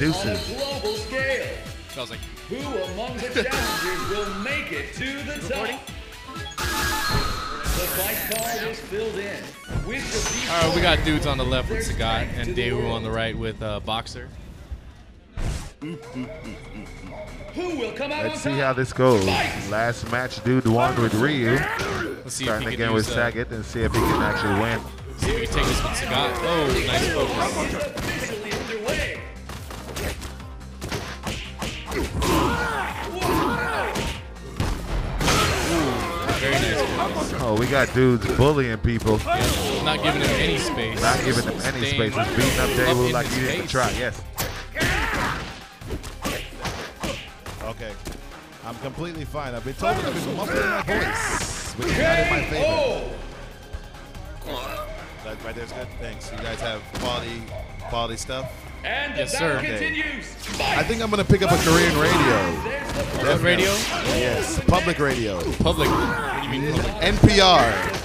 deuces. On a global scale, I was like, who among the challengers will make it to the top? The fight card is filled in. Which of all right, we got Doods on the left with Sagat and the Daewoo on the right with uh, Boxer. Who will come out Let's on see top? how this goes. Fight! Last match, dude won with Ryu. Let's see Starting if he again with use, uh, Sagat and see if he can actually win. See if we can take this with Sagat. Oh, nice focus. Oh, we got Doods bullying people, Yeah, not giving them any space. not giving them any space. Just beating up up Daewoo like his he didn't face. try. Yes. Okay. I'm completely fine. I've been told that I've been muffling my voice, which is not in my favor. Oh, That right there's good. Thanks. You guys have quality, quality stuff. and the Yes, sir. continues. I think I'm gonna pick up a Korean radio. There's the radio? Yes, public radio. Public. What do you mean public? NPR,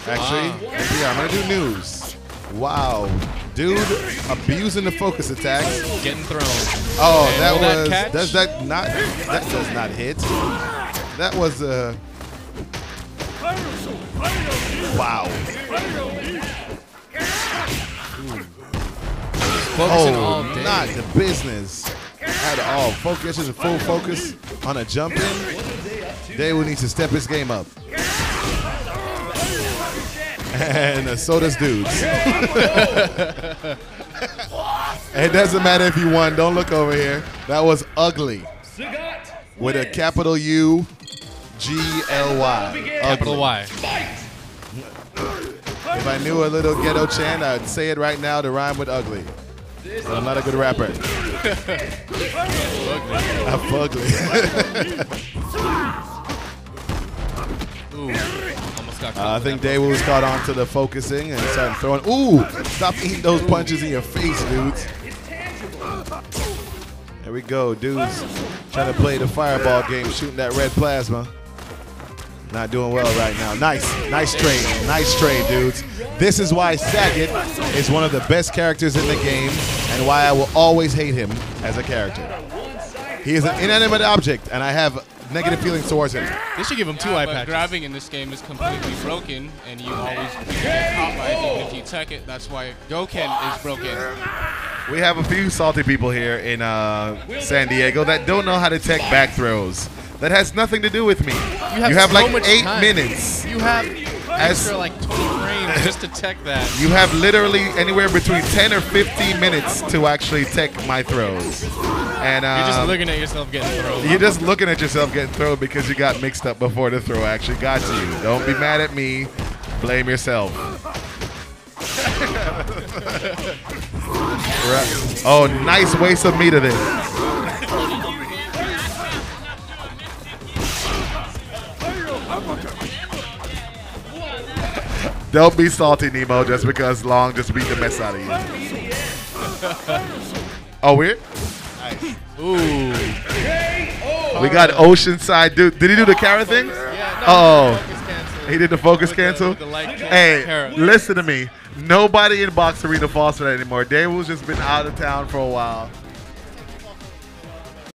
actually. Ah. NPR. I'm gonna do news. Wow, dude, abusing the focus attacks. Getting thrown. Oh, And that will that was. does that not? That does not hit. That was uh Wow. Focusing all Oh, day. not the business at all. Focus is a full focus on a jump in. will need to step his game up. And uh, so does Doods. it doesn't matter if you won. Don't look over here. That was ugly. With a capital U G L Y. Capital Y. If I knew a little ghetto chant, I'd say it right now to rhyme with ugly. But I'm not a good rapper. I'm fugly. Ooh, almost got caught. Uh, I think that Daewoo's caught on to the focusing and started throwing. Ooh! Stop eating those punches in your face, Doods. There we go, Doods. Trying to play the fireball game, shooting that red plasma. Not doing well right now. Nice, nice trade, nice trade, Doods. This is why Sagat is one of the best characters in the game, and why I will always hate him as a character. He is an inanimate object, and I have negative feelings towards him. They should give him two Uh, eye patches. grabbing in this game is completely broken, and you always get caught by it if you tech it. That's why Gouken is broken. We have a few salty people here in uh, San Diego that don't know how to tech back throws. That has nothing to do with me. You have so like eight time. minutes. You have As extra like 20 frames just to tech that. you have literally anywhere between 10 or 15 minutes to actually tech my throws. And You're just um, looking at yourself getting thrown. You're just looking at yourself getting thrown because you got mixed up before the throw actually got to you. Don't be mad at me. Blame yourself. Oh, nice waste of meter there. Don't be salty, Nemo, just because Long just beat the mess out of you. Oh, weird? Ooh. We got Oceanside. Dude, did he do the carrot thing? Yeah, no, Oh. He did the focus With cancel. with the light hey, listen to me. Nobody in Box Arena falls for that anymore. Dave was just been out of town for a while.